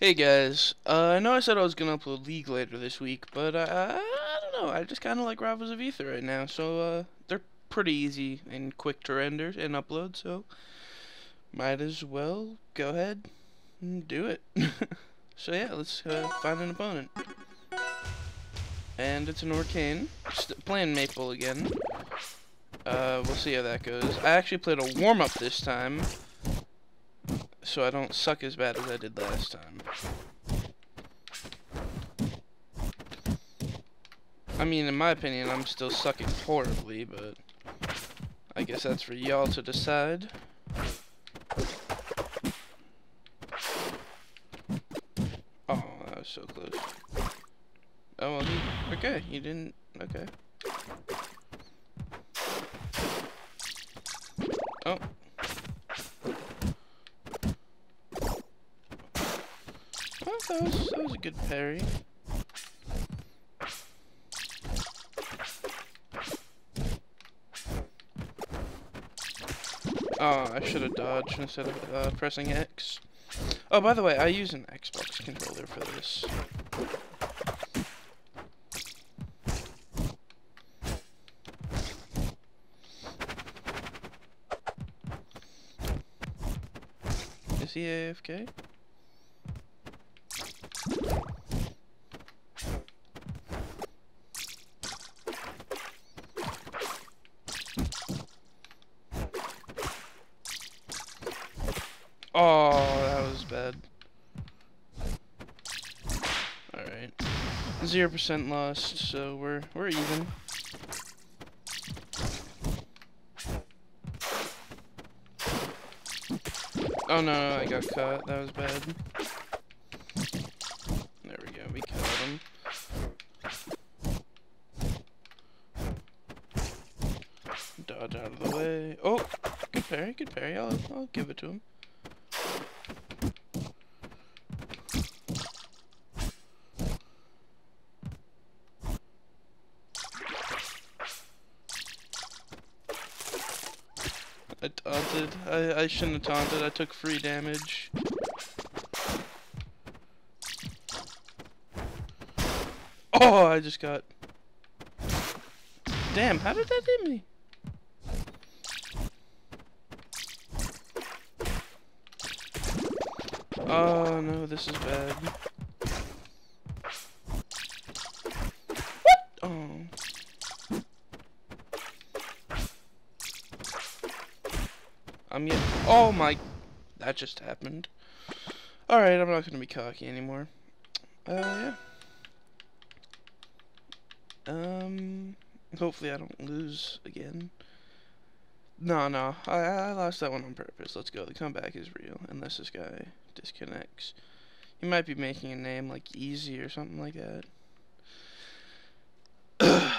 Hey guys, uh, I know I said I was gonna upload League later this week, but uh, I don't know. I just kind of like Rivals of Aether right now, so uh, they're pretty easy and quick to render and upload. So might as well go ahead and do it. so yeah, let's uh, find an opponent. And it's an Orcane. Just playing Maypul again. Uh, we'll see how that goes. I actually played a warm up this time so I don't suck as bad as I did last time. I mean, in my opinion, I'm still sucking horribly, but I guess that's for y'all to decide. Oh, that was so close. Oh, well, okay, you didn't, okay. Oh. That was, that was a good parry. Oh, I should have dodged instead of uh, pressing X. Oh, by the way, I use an Xbox controller for this. Is he AFK? Oh, that was bad. Alright. Zero percent lost, so we're we're even. Oh no, I got caught. That was bad. There we go, we caught him. Dodge out of the way. Oh, good parry, good parry. I'll, I'll give it to him. I taunted. I, I shouldn't have taunted. I took free damage. Oh, I just got... Damn, how did that hit me? Oh no, this is bad. What? Oh. I'm yet. Oh my. That just happened. Alright, I'm not gonna be cocky anymore. Uh, yeah. Um, hopefully I don't lose again. No, no, I, I lost that one on purpose. Let's go. The comeback is real, unless this guy disconnects. He might be making a name like Easy or something like that.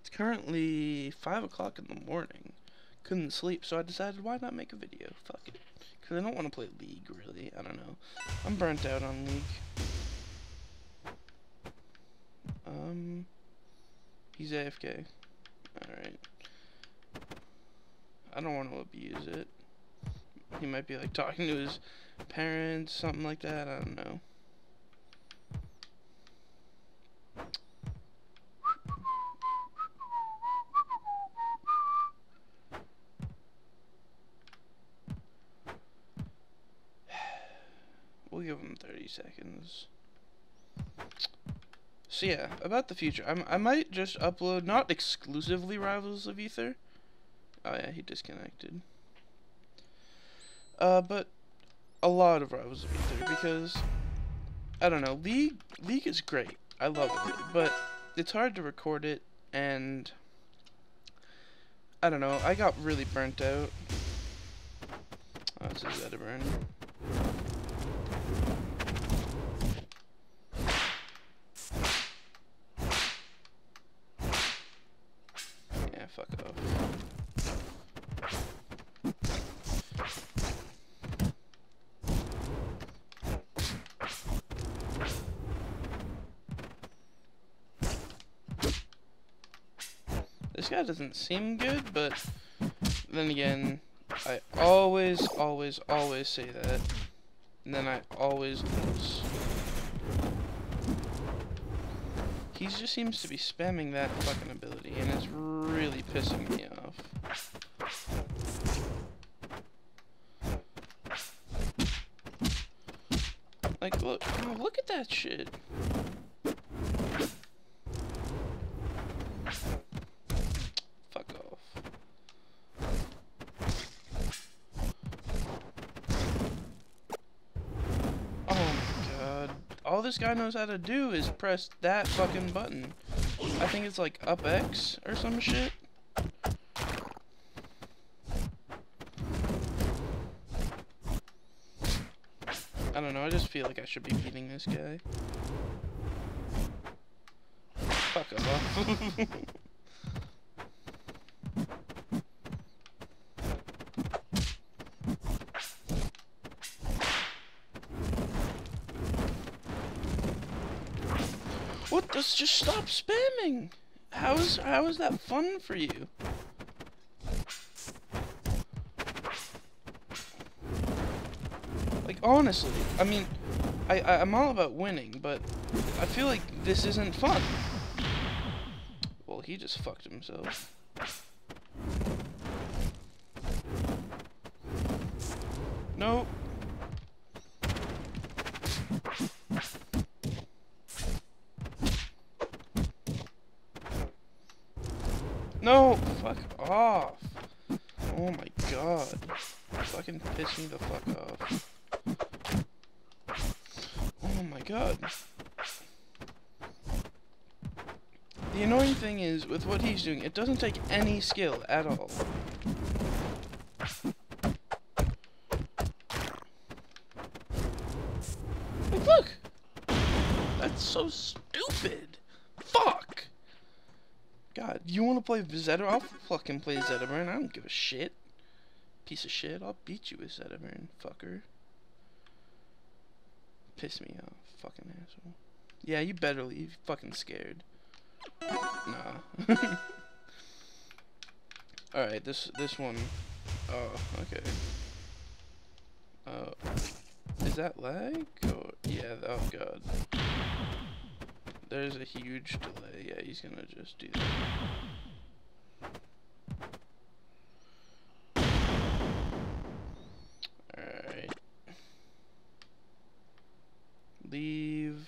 it's currently 5 o'clock in the morning couldn't sleep, so I decided why not make a video? Fuck it. Because I don't want to play League, really. I don't know. I'm burnt out on League. Um, he's AFK. Alright. I don't want to abuse it. He might be like talking to his parents, something like that. I don't know. We'll give him 30 So yeah, about the future. I'm, I might just upload, not exclusively Rivals of Aether. Oh yeah, he disconnected. Uh, but a lot of Rivals of Aether because, I don't know, League, League is great. I love it, but it's hard to record it and, I don't know, I got really burnt out. Oh, this is Zetterburn. fuck off. This guy doesn't seem good, but then again, I always, always, always say that. And then I always lose. He just seems to be spamming that fucking ability, and it's really pissing me off. Like, look, look at that shit. Fuck off. Oh my god. All this guy knows how to do is press that fucking button. I think it's like up X or some shit. I don't know, I just feel like I should be beating this guy. Fuck off. what? Let's just stop spamming. How is how is that fun for you? Like honestly, I mean, I, I I'm all about winning, but I feel like this isn't fun. Well, he just fucked himself. No, fuck off. Oh my god. Fucking piss me the fuck off. Oh my god. The annoying thing is, with what he's doing, it doesn't take any skill at all. Like, look! That's so stupid! God, you wanna play Zeta? I'll fucking play Zetterburn. I don't give a shit. Piece of shit. I'll beat you with Zetterburn, fucker. Piss me off, fucking asshole. Yeah, you better leave. Fucking scared. Nah. Alright, this this one. Oh, okay. Uh, is that lag? Or, yeah, oh god. There's a huge delay. Yeah, he's gonna just do that. Alright. Leave.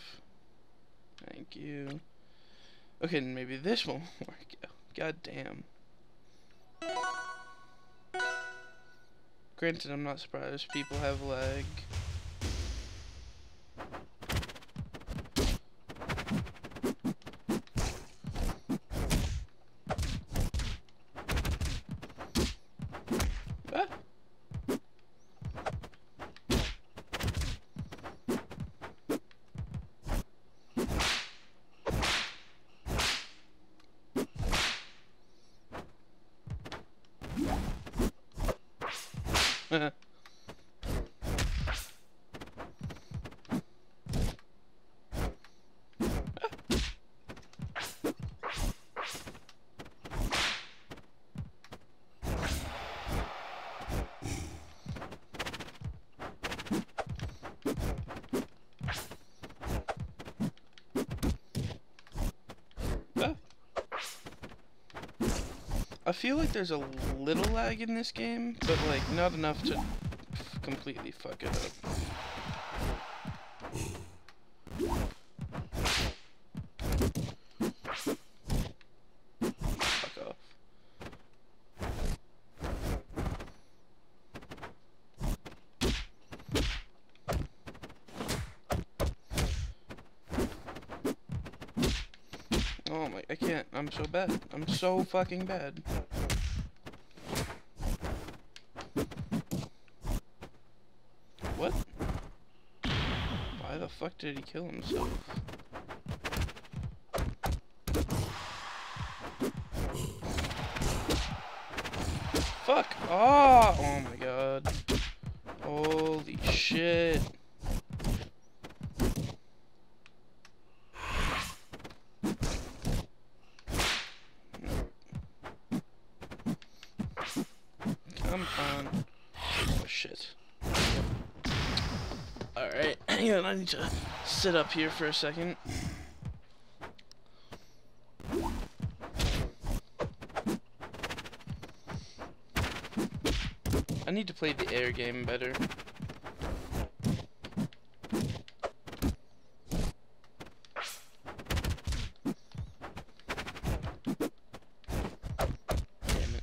Thank you. Okay, maybe this won't work. God damn. Granted, I'm not surprised people have lag. Ah. Ah. I feel like there's a little lag in this game, but like not enough to completely fuck it up. Fuck off. Oh my, I can't. I'm so bad. I'm so fucking bad. What? Why the fuck did he kill himself? Fuck! Oh! Oh my god. Holy shit. Shit. Hang on, I need to sit up here for a second. I need to play the air game better. Damn it.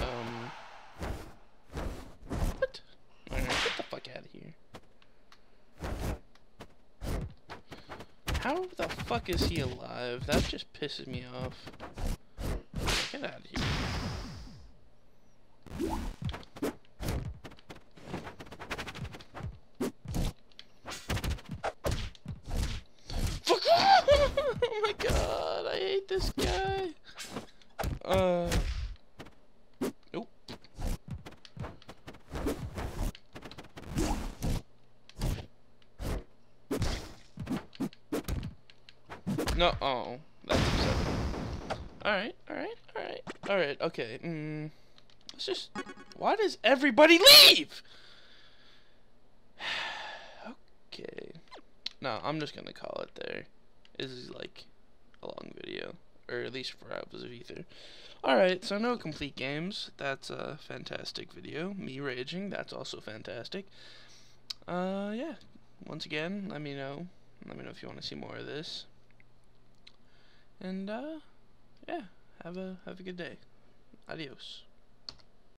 Um. What? Alright, get the fuck out of here. How the fuck is he alive? That just pisses me off. Get out of here. Fuck! oh my god, I hate this guy. Uh. Nope. No, oh, that's upsetting. Alright, alright, alright, alright, okay, mm, let's just, why does everybody leave? okay, no, I'm just gonna call it there. This is like a long video, or at least for hours of ether. Alright, so no complete games, that's a fantastic video. Me raging, that's also fantastic. Uh, yeah, once again, let me know, let me know if you want to see more of this. And uh, yeah, have a have a good day. Adios.